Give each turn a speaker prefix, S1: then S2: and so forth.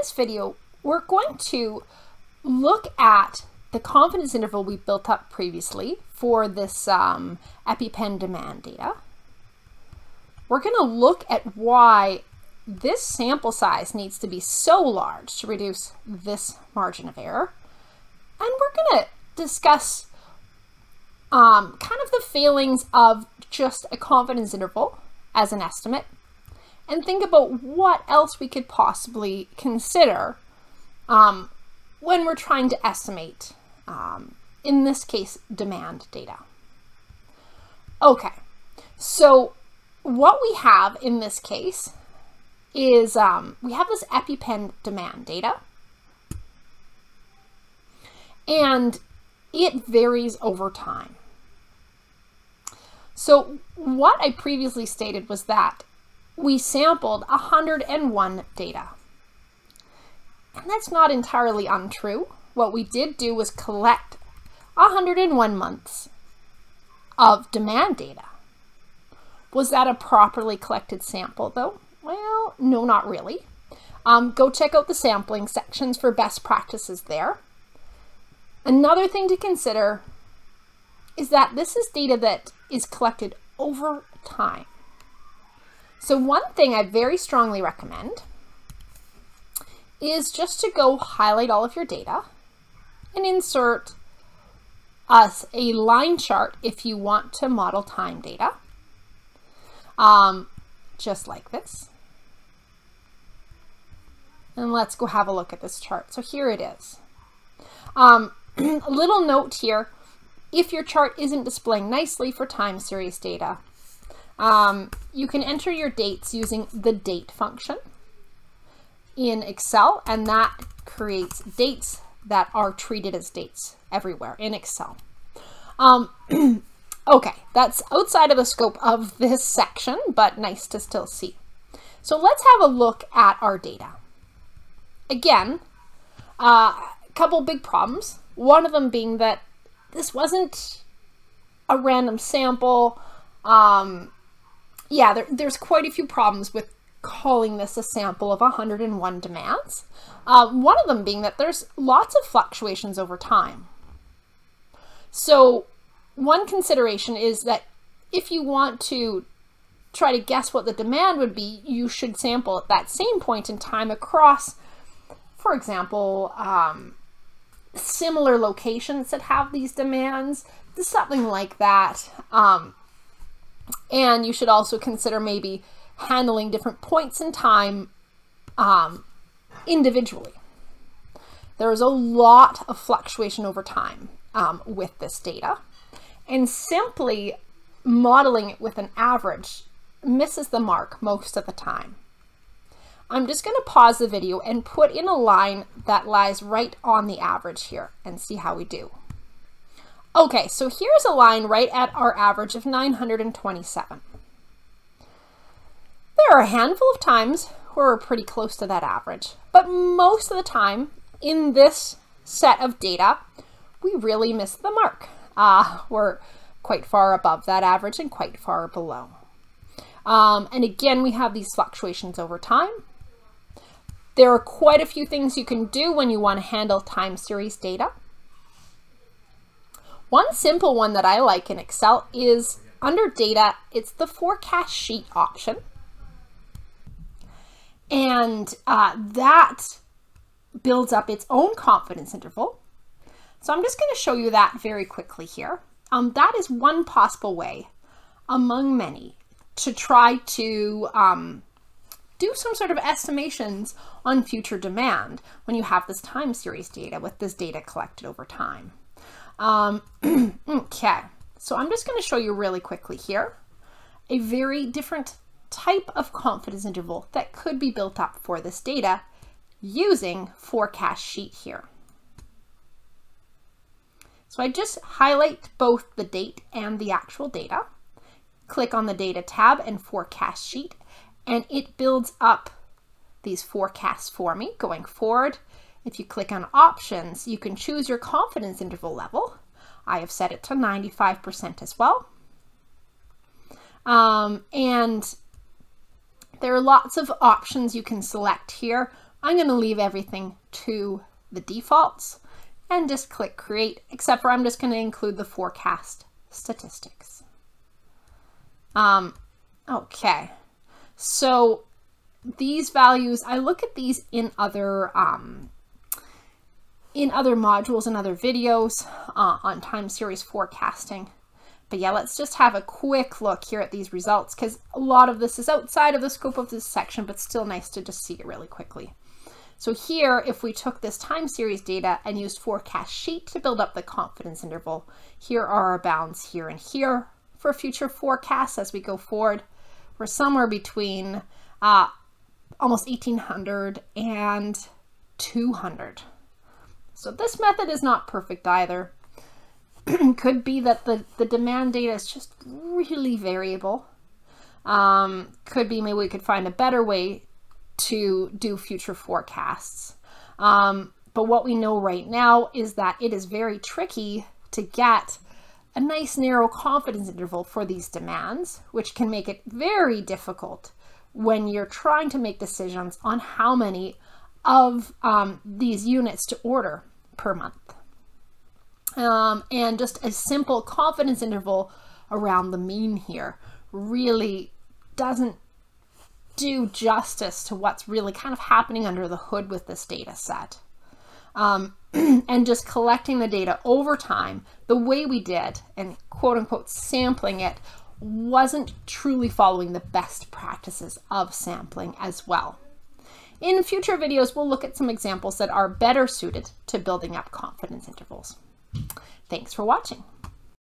S1: this video, we're going to look at the confidence interval we built up previously for this um, EpiPen demand data. We're going to look at why this sample size needs to be so large to reduce this margin of error. And we're going to discuss um, kind of the failings of just a confidence interval as an estimate and think about what else we could possibly consider um, when we're trying to estimate, um, in this case, demand data. Okay, so what we have in this case is um, we have this EpiPen demand data, and it varies over time. So what I previously stated was that we sampled 101 data. And that's not entirely untrue. What we did do was collect 101 months of demand data. Was that a properly collected sample though? Well, no, not really. Um, go check out the sampling sections for best practices there. Another thing to consider is that this is data that is collected over time. So one thing I very strongly recommend is just to go highlight all of your data and insert us a line chart if you want to model time data, um, just like this. And let's go have a look at this chart. So here it is. Um, a little note here, if your chart isn't displaying nicely for time series data, um, you can enter your dates using the date function in Excel, and that creates dates that are treated as dates everywhere in Excel. Um, okay, that's outside of the scope of this section, but nice to still see. So let's have a look at our data. Again, a uh, couple big problems. One of them being that this wasn't a random sample. Um, yeah, there, there's quite a few problems with calling this a sample of 101 demands. Uh, one of them being that there's lots of fluctuations over time. So one consideration is that if you want to try to guess what the demand would be, you should sample at that same point in time across, for example, um, similar locations that have these demands, something like that. Um, and you should also consider maybe handling different points in time um, individually. There is a lot of fluctuation over time um, with this data, and simply modeling it with an average misses the mark most of the time. I'm just going to pause the video and put in a line that lies right on the average here and see how we do. Okay, so here's a line right at our average of 927. There are a handful of times where we're pretty close to that average, but most of the time in this set of data, we really miss the mark. Uh, we're quite far above that average and quite far below. Um, and again, we have these fluctuations over time. There are quite a few things you can do when you want to handle time series data. One simple one that I like in Excel is under data, it's the forecast sheet option. And uh, that builds up its own confidence interval. So I'm just going to show you that very quickly here. Um, that is one possible way among many to try to um, do some sort of estimations on future demand when you have this time series data with this data collected over time. Um, okay, so I'm just going to show you really quickly here a very different type of confidence interval that could be built up for this data using forecast sheet here. So I just highlight both the date and the actual data, click on the data tab and forecast sheet, and it builds up these forecasts for me going forward if you click on options, you can choose your confidence interval level. I have set it to 95% as well. Um, and there are lots of options you can select here I'm going to leave everything to the defaults and just click create, except for I'm just going to include the forecast statistics. Um, okay, so these values, I look at these in other um, in other modules and other videos uh, on time series forecasting. But yeah, let's just have a quick look here at these results because a lot of this is outside of the scope of this section, but still nice to just see it really quickly. So here, if we took this time series data and used forecast sheet to build up the confidence interval, here are our bounds here and here for future forecasts as we go forward. We're somewhere between uh, almost 1800 and 200. So this method is not perfect either. Could be that the, the demand data is just really variable. Um, could be maybe we could find a better way to do future forecasts. Um, but what we know right now is that it is very tricky to get a nice narrow confidence interval for these demands, which can make it very difficult when you're trying to make decisions on how many of um, these units to order per month. Um, and just a simple confidence interval around the mean here really doesn't do justice to what's really kind of happening under the hood with this data set. Um, and just collecting the data over time the way we did and quote unquote sampling it wasn't truly following the best practices of sampling as well. In future videos, we'll look at some examples that are better suited to building up confidence intervals. Thanks for watching.